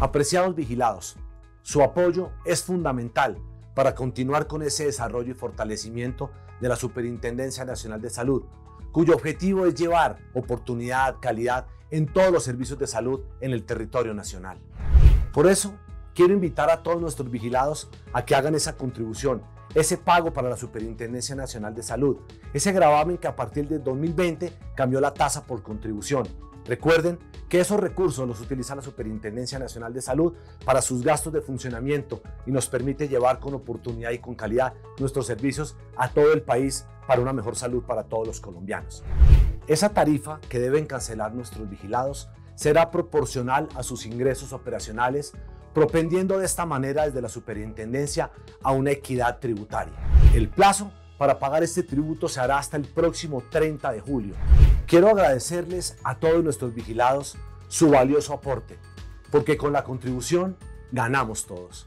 Apreciados vigilados, su apoyo es fundamental para continuar con ese desarrollo y fortalecimiento de la Superintendencia Nacional de Salud, cuyo objetivo es llevar oportunidad, calidad en todos los servicios de salud en el territorio nacional. Por eso, quiero invitar a todos nuestros vigilados a que hagan esa contribución, ese pago para la Superintendencia Nacional de Salud, ese gravamen que a partir del 2020 cambió la tasa por contribución. Recuerden que esos recursos los utiliza la Superintendencia Nacional de Salud para sus gastos de funcionamiento y nos permite llevar con oportunidad y con calidad nuestros servicios a todo el país para una mejor salud para todos los colombianos. Esa tarifa que deben cancelar nuestros vigilados será proporcional a sus ingresos operacionales, propendiendo de esta manera desde la superintendencia a una equidad tributaria. El plazo para pagar este tributo se hará hasta el próximo 30 de julio. Quiero agradecerles a todos nuestros vigilados su valioso aporte, porque con la contribución ganamos todos.